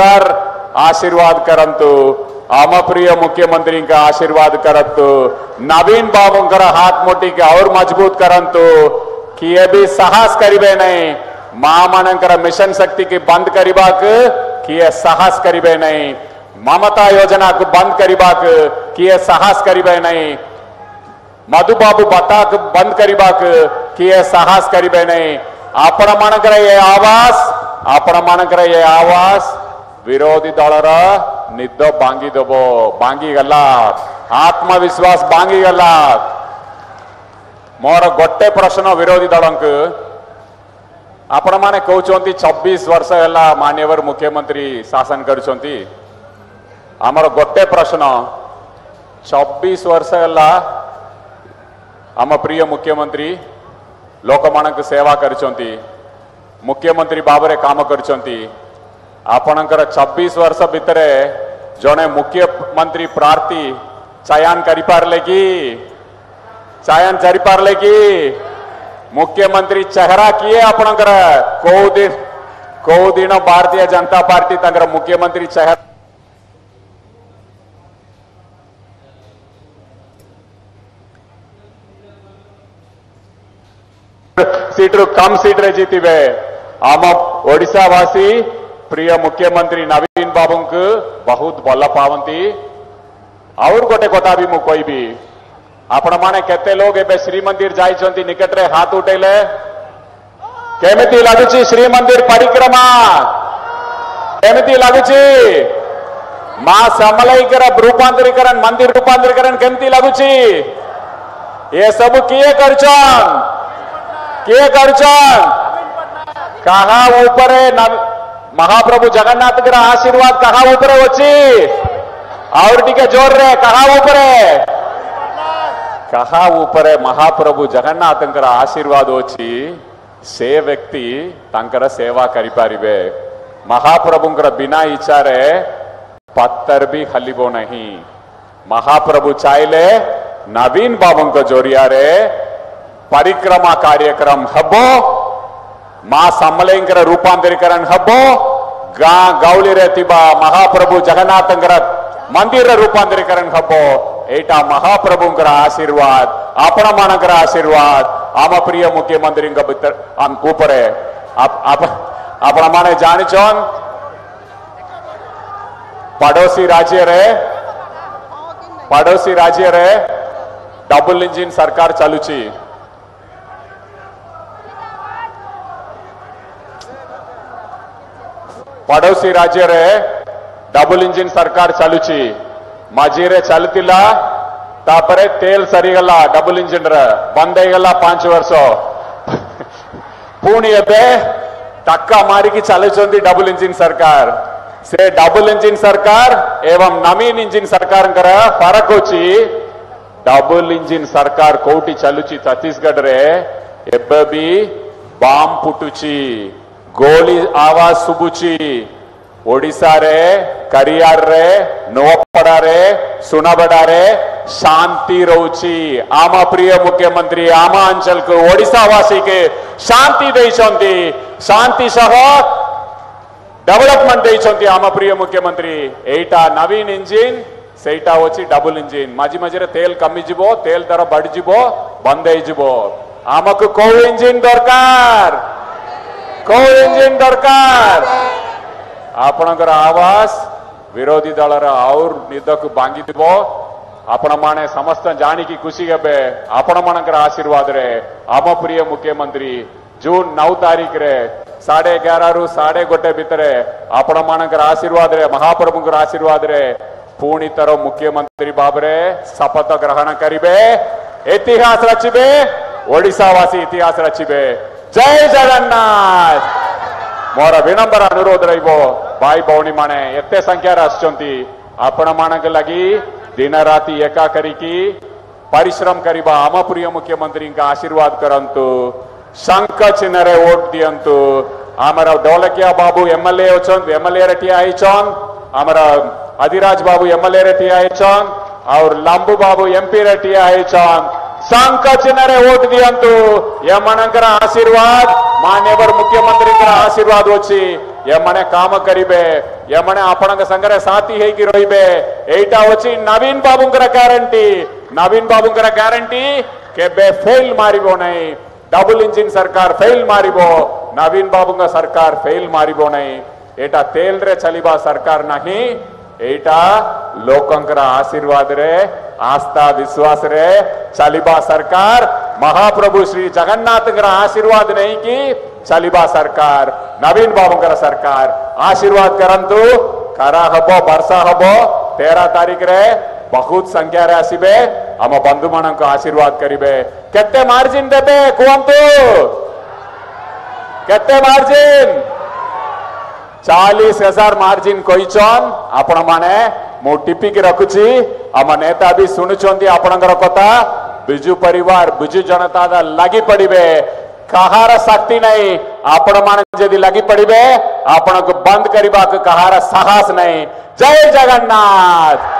सरकार आशीर्वाद करंतु आम प्रिय मुख्यमंत्री का आशीर्वाद करंतु नवीन बाबूंकर हाथ मोटी के और मज़बूत करंतु किए भी साहस करिबे नहीं माँ मानकर मिशन शक्ति की बंद करिबाक किए साहस करिबे नहीं ममता योजना को बंद करिबाक किए साहस करिबे नहीं मधुबाबू बताक बंद करिबाक किए साहस करिबे नहीं आपण मानकर ये आवास आपण मानकर ये आवास ವಿರೋಧಿ ದಳರ ನಿದ್ದ ಬಾಂಗಿದಬೋ ಬಾಂಗಿಗಲ್ಲ ಆತ್ಮವಿಶ್ವಾಸ ಬಾಂಗಿಗಲ್ಲ ମୋର ଗୋଟେ ପ୍ରଶ୍ନ ବିରୋଧୀ ଦଳଙ୍କୁ ଆପଣମାନେ କହୁଛନ୍ତି ଛବିଶ ବର୍ଷ ହେଲା ମାନ୍ୟବର ମୁଖ୍ୟମନ୍ତ୍ରୀ ଶାସନ କରୁଛନ୍ତି ଆମର ଗୋଟେ ପ୍ରଶ୍ନ ଛବିଶ ବର୍ଷ ହେଲା ଆମ ପ୍ରିୟ ମୁଖ୍ୟମନ୍ତ୍ରୀ ଲୋକମାନଙ୍କୁ ସେବା କରିଛନ୍ତି ମୁଖ୍ୟମନ୍ତ୍ରୀ ଭାବରେ କାମ କରିଛନ୍ତି ଆପଣଙ୍କର ଛବିଶ ବର୍ଷ ଭିତରେ ଜଣେ ମୁଖ୍ୟମନ୍ତ୍ରୀ ପ୍ରାର୍ଥୀ ଚୟନ କରିପାରିଲେ କି ଚୟନ କରିପାରିଲେ କି ମୁଖ୍ୟମନ୍ତ୍ରୀ ଚେହେରା କିଏ ଆପଣଙ୍କର କୋଉ ଦିନ କୋଉ ଦିନ ଭାରତୀୟ ଜନତା ପାର୍ଟି ତାଙ୍କର ମୁଖ୍ୟମନ୍ତ୍ରୀ ଚେହେରା सीट्रु कम सीट्रे जीतिबे आम ओडिशावासी प्रिय मुख्यमंत्री नवीन बाबू को बहुत भल पावती। और गोटे कथा भी मुझे कहबी आपण मैने के लोग एवं श्रीमंदिर जा निकट में हाथ उठेले? केमी लगुच श्रीमंदिर परिक्रमा? केमी लगुच? माँ समलईकर रूपांतरीकरण, मंदिर रूपांतरीकरण केमती लगुच? ये सब किए कर किए कर कहा ऊपर है महाप्रभु जगन्नाथ का आशीर्वाद कहा ऊपर वी और टीके ज़ोर रे कहा ऊपर है? कहा ऊपर महाप्रभु जगन्नाथ का आशीर्वाद वी से व्यक्ति तंकर सेवा करीपारे महाप्रभु बिना इचारे पत्थर भी हलिबो नहीं। महाप्रभु चाहले, नवीन बाबू को जोरिया रे परिक्रमा कार्यक्रम हबो। माँ समलेंकर रूपांतरीकरण हबो गां गौली महाप्रभु जगन्नाथंकर मंदिर रूपांतरीकरण हबो एटा महाप्रभुंकर आशीर्वाद आपण मानकर आशीर्वाद आम प्रिय मुख्यमंत्री आपण माने जानिछन पड़ोसी राज्य रे पड़ोसी राज्य रे પડોશી રાજ્યરે ડબલ ઇન્જિન સરકાર ચાલુચી માજીરે ચાલુતિલા તાપરે તેલ સરીગલા ડબલ ઇન્જિન રે બંધ હઈગલા પાંચ વર્ષો પુણી એબે ટક્કા મારીકી ચાલુચંતી ડબલ ઇન્જિન સરકાર से डबल इंजिन सरकार एवं नवीन इंजिन सरकार फरक वी डबल इंजिन सरकार कोटि चलुची छत्तीसगढ़ रे एब्बी बाम पुटुची ଛତିଶଗଡରେ ଏବେ ବି ବାମ୍ ଫୁଟୁଛି ଗୋଳି ଆୱାଜ ଶୁଭୁଛି ଓଡ଼ିଶାରେ କାରିଆରରେ ନୂଆପଡ଼ାରେ ସୁନାବେଡାରେ शांति रहुची आम प्रिय मुख्यमंत्री आम अंचल को ओडिशावासी के शांति देइछंती शांति सह डेवलपमेंट देइछंती आम प्रिय मुख्यमंत्री एटा नवीन इंजिन ସେଇଟା ହଉଛି ଡବଲ ଇଞ୍ଜିନ ମଝି ମଝିରେ ତେଲ କମିଯିବ ତେଲ ଦର ବଢିଯିବ ବନ୍ଦ ହେଇଯିବ ଆମକୁ କୋଉ ଇଞ୍ଜିନ ଦରକାର କୋଉ ଇଞ୍ଜିନ ଦରକାର ଆପଣଙ୍କର ଆବାସ ବିରୋଧୀ ଦଳର ଆଉର ନିଦକୁ ଭାଙ୍ଗିଥିବ ଆପଣମାନେ ସମସ୍ତେ ଜାଣିକି ଖୁସି ହେବେ ଆପଣମାନଙ୍କର ଆଶୀର୍ବାଦରେ ଆମ ପ୍ରିୟ ମୁଖ୍ୟମନ୍ତ୍ରୀ ଜୁନ ନଅ ତାରିଖରେ ସାଢେ ଏଗାରରୁ ସାଢେ ଗୋଟେ ଭିତରେ ଆପଣମାନଙ୍କର ଆଶୀର୍ବାଦରେ ମହାପ୍ରଭୁଙ୍କର ଆଶୀର୍ବାଦରେ ପୁଣି ଥର ମୁଖ୍ୟମନ୍ତ୍ରୀ ଭାବରେ ଶପଥ ଗ୍ରହଣ କରିବେ ଇତିହାସ ରଚିବେ ଓଡ଼ିଶାବାସୀ ଇତିହାସ ରଚିବେ ଜୟ ଜଗନ୍ନାଥ ମୋର ବିନମ୍ର ଅନୁରୋଧ ରହିବ ଭାଇ ଭଉଣୀ ମାନେ ଏତେ ସଂଖ୍ୟାରେ ଆସିଛନ୍ତି ଆପଣ ମାନଙ୍କ ଲାଗି ଦିନ ରାତି ଏକା କରିକି ପରିଶ୍ରମ କରିବା ଆମ ପ୍ରିୟ ମୁଖ୍ୟମନ୍ତ୍ରୀଙ୍କ ଆଶୀର୍ବାଦ କରନ୍ତୁ ଶଙ୍ଖ ଚିହ୍ନରେ ଭୋଟ ଦିଅନ୍ତୁ ଆମର ଦୌଲକିଆ ବାବୁ ଏମଏଲଏ ଅଛନ୍ତି ଏମଏଲଏ ରେ ଠିଆ ହେଇଛନ୍ ଆମର ଅଧିରାଜ ବାବୁ ଏମଏଲଏ ରେ ଠିଆ ହେଇଛନ୍ ଆଉ ଲମ୍ବୁ ବାବୁ ଏମପି ରେ ଠିଆ ହେଇଛନ୍ ଶଙ୍ଖ ଚିହ୍ନରେ ଭୋଟ ଦିଅନ୍ତୁ ଏମାନଙ୍କର ଆଶୀର୍ବାଦ ମାନ୍ୟବର ମୁଖ୍ୟମନ୍ତ୍ରୀଙ୍କର ଆଶୀର୍ବାଦ ଅଛି ଏମାନେ କାମ କରିବେ ଏମାନେ ଆପଣଙ୍କ ସାଙ୍ଗରେ ସାଥୀ ହେଇକି ରହିବେ ଏଇଟା ହଉଛି ନବୀନ ବାବୁଙ୍କର ଗ୍ୟାରେଣ୍ଟି ନବୀନ ବାବୁଙ୍କର ଗ୍ୟାରେଣ୍ଟି କେବେ ଫେଲ୍ ମାରିବ ନାହିଁ ଡବଲ ଇଞ୍ଜିନ ସରକାର ଫେଲ୍ ମାରିବ ନବୀନ ବାବୁଙ୍କ ସରକାର ଫେଲ୍ ମାରିବ ନାହିଁ ଏଇଟା ତେଲରେ ଚାଲିବା ସରକାର ନାହିଁ ଏଇଟା ଲୋକଙ୍କର ଆଶୀର୍ବାଦରେ ଆସ୍ଥା ବିଶ୍ୱାସରେ ଚାଲିବା ସରକାର ମହାପ୍ରଭୁ ଶ୍ରୀ ଜଗନ୍ନାଥଙ୍କର ଆଶୀର୍ବାଦ ନେଇକି ଚାଲିବା ସରକାର ନବୀନ ବାବୁଙ୍କର ସରକାର ଆଶୀର୍ବାଦ କରନ୍ତୁ ଖରା ହବ ବର୍ଷା ହବ ତେର ତାରିଖରେ ବହୁତ ସଂଖ୍ୟାରେ ଆସିବେ ଆମ ବନ୍ଧୁମାନଙ୍କୁ ଆଶୀର୍ବାଦ କରିବେ କେତେ ମାର୍ଜିନ ଦେବେ କୁହନ୍ତୁ କେତେ ମାର୍ଜିନ ଚାଳିଶ ହଜାର ମାର୍ଜିନ କହିଛନ୍ ଆପଣ ମାନେ ମୁଁ ଟିପିକି ରଖୁଛି ଆମ ନେତା ବି ଶୁଣୁଛନ୍ତି ଆପଣଙ୍କର କଥା ବିଜୁ ପରିବାର ବିଜୁ ଜନତା ଦଳ ଲାଗି ପଡିବେ କାହାର ଶକ୍ତି ନାହିଁ ଆପଣ ମାନେ ଯଦି ଲାଗି ପଡିବେ ଆପଣଙ୍କୁ ବନ୍ଦ କରିବାକୁ କାହାର ସାହସ ନାହିଁ ଜୟ ଜଗନ୍ନାଥ